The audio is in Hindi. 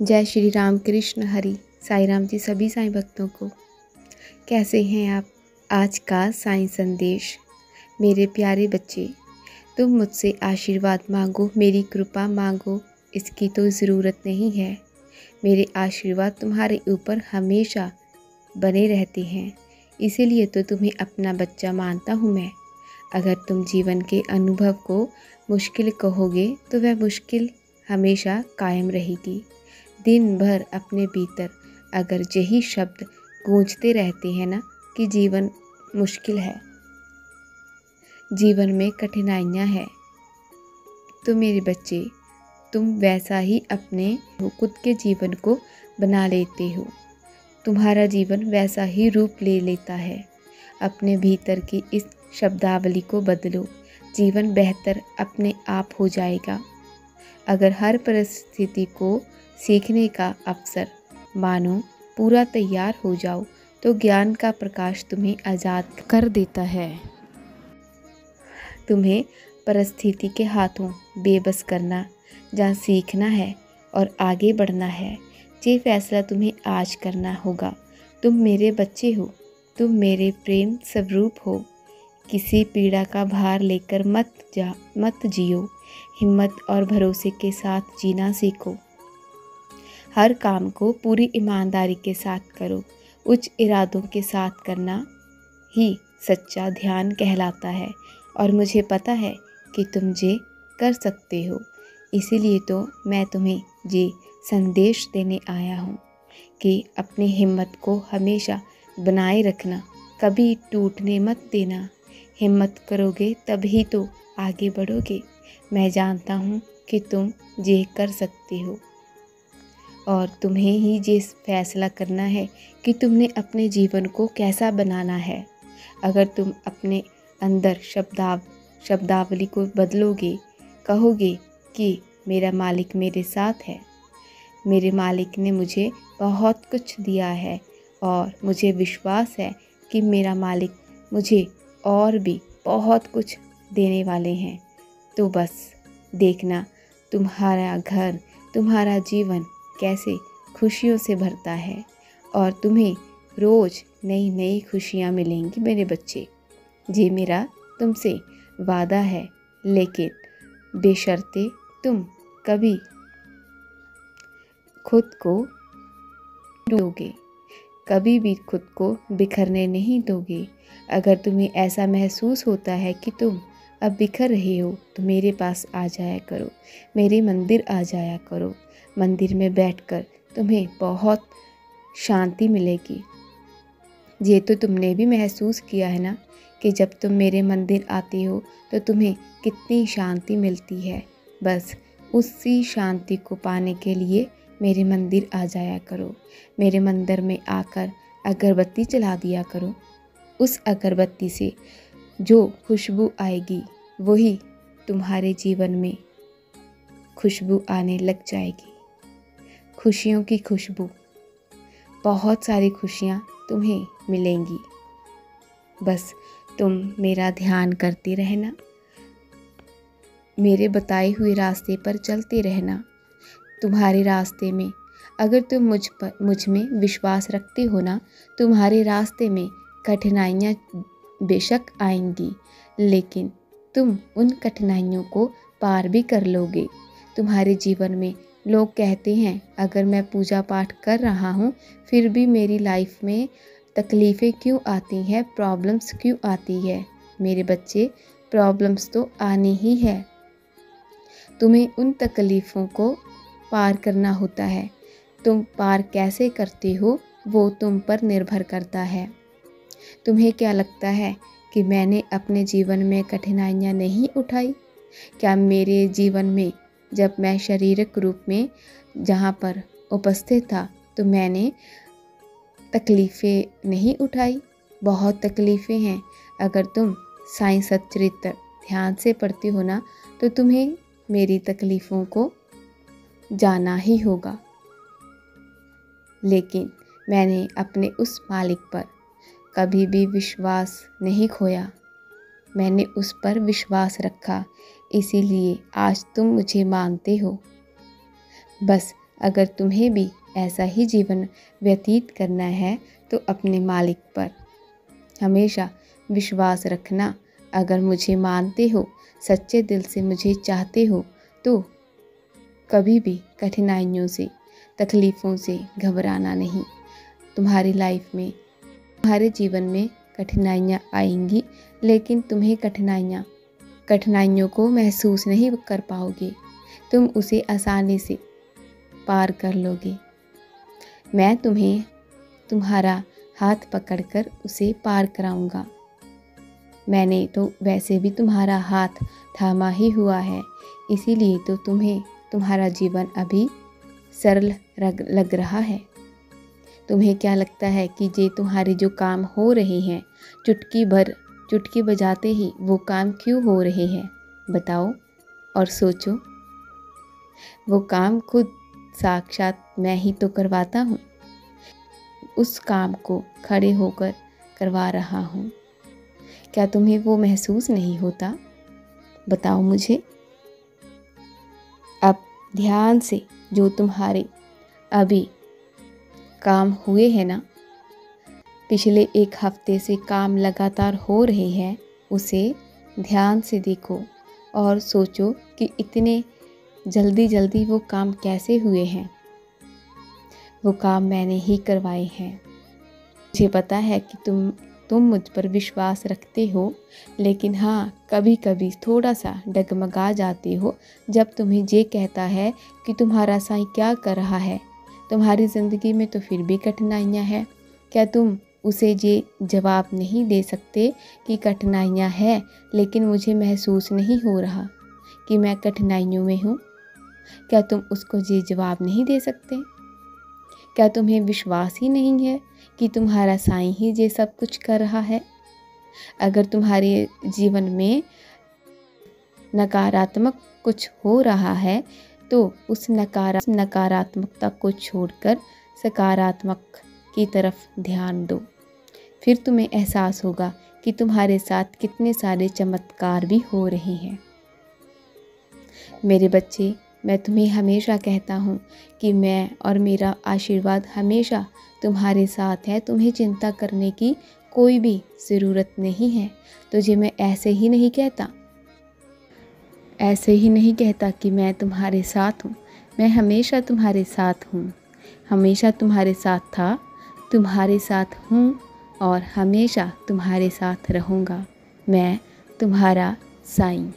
जय श्री राम कृष्ण हरि, साई राम जी सभी साई भक्तों को। कैसे हैं आप? आज का साई संदेश। मेरे प्यारे बच्चे, तुम मुझसे आशीर्वाद मांगो, मेरी कृपा मांगो, इसकी तो ज़रूरत नहीं है। मेरे आशीर्वाद तुम्हारे ऊपर हमेशा बने रहते हैं। इसीलिए तो तुम्हें अपना बच्चा मानता हूँ मैं। अगर तुम जीवन के अनुभव को मुश्किल कहोगे तो वह मुश्किल हमेशा कायम रहेगी। दिन भर अपने भीतर अगर यही शब्द गूंजते रहते हैं ना कि जीवन मुश्किल है। जीवन में कठिनाइयाँ हैं। तो मेरे बच्चे, तुम वैसा ही अपने खुद के जीवन को बना लेते हो। तुम्हारा जीवन वैसा ही रूप ले लेता है। अपने भीतर की इस शब्दावली को बदलो। जीवन बेहतर अपने आप हो जाएगा। अगर हर परिस्थिति को सीखने का अवसर, मानो पूरा तैयार हो जाओ तो ज्ञान का प्रकाश तुम्हें आज़ाद कर देता है। तुम्हें परिस्थिति के हाथों बेबस करना, जहाँ सीखना है और आगे बढ़ना है ये फैसला तुम्हें आज करना होगा। तुम मेरे बच्चे हो, तुम मेरे प्रेम स्वरूप हो। किसी पीड़ा का भार लेकर मत जा, मत जियो। हिम्मत और भरोसे के साथ जीना सीखो। हर काम को पूरी ईमानदारी के साथ करो। उच्च इरादों के साथ करना ही सच्चा ध्यान कहलाता है और मुझे पता है कि तुम जे कर सकते हो। इसीलिए तो मैं तुम्हें ये संदेश देने आया हूँ कि अपनी हिम्मत को हमेशा बनाए रखना, कभी टूटने मत देना। हिम्मत करोगे तभी तो आगे बढ़ोगे। मैं जानता हूँ कि तुम ये कर सकते हो। और तुम्हें ही ये फैसला करना है कि तुमने अपने जीवन को कैसा बनाना है। अगर तुम अपने अंदर शब्दाव, शब्दावली को बदलोगे, कहोगे कि मेरा मालिक मेरे साथ है। मेरे मालिक ने मुझे बहुत कुछ दिया है और मुझे विश्वास है कि मेरा मालिक मुझे और भी बहुत कुछ देने वाले हैं। तो बस, देखना तुम्हारा घर, तुम्हारा जीवन कैसे खुशियों से भरता है और तुम्हें रोज़ नई नई खुशियाँ मिलेंगी मेरे बच्चे। ये मेरा, तुमसे वादा है, लेकिन बेशर्ते तुम कभी खुद को डोगे कभी भी खुद को बिखरने नहीं दोगे। अगर तुम्हें ऐसा महसूस होता है कि तुम अब बिखर रहे हो तो मेरे पास आ जाया करो। मेरे मंदिर आ जाया करो। मंदिर में बैठकर तुम्हें बहुत शांति मिलेगी। ये तो तुमने भी महसूस किया है ना कि जब तुम मेरे मंदिर आती हो तो तुम्हें कितनी शांति मिलती है। बस उसी शांति को पाने के लिए मेरे मंदिर आ जाया करो। मेरे मंदिर में आकर अगरबत्ती जला दिया करो। उस अगरबत्ती से जो खुशबू आएगी, वही तुम्हारे जीवन में खुशबू आने लग जाएगी। खुशियों की खुशबू। बहुत सारी खुशियाँ तुम्हें मिलेंगी। बस तुम मेरा ध्यान करते रहना। मेरे बताए हुए रास्ते पर चलते रहना। तुम्हारे रास्ते में अगर तुम मुझ पर, मुझमें विश्वास रखते हो ना, तुम्हारे रास्ते में कठिनाइयाँ बेशक आएँगी, लेकिन तुम उन कठिनाइयों को पार भी कर लोगे। तुम्हारे जीवन में लोग कहते हैं, अगर मैं पूजा पाठ कर रहा हूँ, फिर भी मेरी लाइफ में तकलीफ़ें क्यों आती हैं प्रॉब्लम्स क्यों आती है? मेरे बच्चे प्रॉब्लम्स तो आनी ही है। तुम्हें उन तकलीफ़ों को पार करना होता है। तुम पार कैसे करते हो, वो तुम पर निर्भर करता है। तुम्हें क्या लगता है कि मैंने अपने जीवन में कठिनाइयाँ नहीं उठाई? क्या मेरे जीवन में, जब मैं शारीरिक रूप में जहाँ पर उपस्थित था तो मैंने तकलीफ़ें नहीं उठाई? बहुत तकलीफ़ें हैं। अगर तुम साइंस सच्चरित्र ध्यान से पढ़ती हो ना तो तुम्हें मेरी तकलीफ़ों को जाना ही होगा। लेकिन मैंने अपने उस मालिक पर कभी भी विश्वास नहीं खोया। मैंने उस पर विश्वास रखा, इसीलिए आज तुम मुझे मानते हो। बस अगर तुम्हें भी ऐसा ही जीवन व्यतीत करना है तो अपने मालिक पर। हमेशा विश्वास रखना, अगर मुझे मानते हो, सच्चे दिल से मुझे चाहते हो तो कभी भी कठिनाइयों से, तकलीफ़ों से घबराना नहीं। तुम्हारी लाइफ में तुम्हारे जीवन में कठिनाइयाँ आएँगी, लेकिन तुम्हें कठिनाइयाँ, कठिनाइयों को महसूस नहीं कर पाओगे। तुम उसे आसानी से पार कर लोगे। मैं तुम्हें तुम्हारा हाथ पकड़कर उसे पार कराऊँगा। मैंने तो वैसे भी तुम्हारा हाथ थामा ही हुआ है, इसीलिए तो तुम्हें तुम्हारा जीवन अभी सरल लग रहा है। तुम्हें क्या लगता है कि ये तुम्हारे जो काम हो रहे हैं, चुटकी भर, चुटकी बजाते ही वो काम क्यों हो रहे हैं, बताओ और सोचो। वो काम खुद साक्षात मैं ही तो करवाता हूँ। उस काम को खड़े होकर करवा रहा हूँ। क्या तुम्हें वो महसूस नहीं होता? बताओ मुझे। अब ध्यान से जो तुम्हारे अभी काम हुए हैं ना? पिछले एक हफ़्ते से काम लगातार हो रहे हैं, उसे ध्यान से देखो और सोचो कि इतने जल्दी जल्दी वो काम कैसे हुए हैं। वो काम मैंने ही करवाए हैं। मुझे पता है कि तुम तुम मुझ पर विश्वास रखते हो, लेकिन हाँ कभी कभी थोड़ा सा डगमगा जाते हो जब तुम्हें ये कहता है कि तुम्हारा साईं क्या कर रहा है। तुम्हारी ज़िंदगी में तो फिर भी कठिनाइयाँ हैं। क्या तुम उसे ये जवाब नहीं दे सकते कि कठिनाइयाँ हैं, लेकिन मुझे महसूस नहीं हो रहा कि मैं कठिनाइयों में हूँ? क्या तुम उसको ये जवाब नहीं दे सकते? क्या तुम्हें विश्वास ही नहीं है कि तुम्हारा साईं ही ये सब कुछ कर रहा है? अगर तुम्हारे जीवन में नकारात्मक कुछ हो रहा है तो उस नकारा नकारात्मकता को छोड़कर सकारात्मक की तरफ़ ध्यान दो। फिर तुम्हें एहसास होगा कि तुम्हारे साथ कितने सारे चमत्कार भी हो रहे हैं। मेरे बच्चे, मैं तुम्हें हमेशा कहता हूँ कि मैं और मेरा आशीर्वाद हमेशा तुम्हारे साथ है, तुम्हें चिंता करने की कोई भी ज़रूरत नहीं है। तुझे मैं ऐसे ही नहीं कहता ऐसे ही नहीं कहता कि मैं तुम्हारे साथ हूँ। मैं हमेशा तुम्हारे साथ हूँ। हमेशा तुम्हारे साथ था, तुम्हारे साथ हूँ और हमेशा तुम्हारे साथ रहूँगा। मैं तुम्हारा साईं।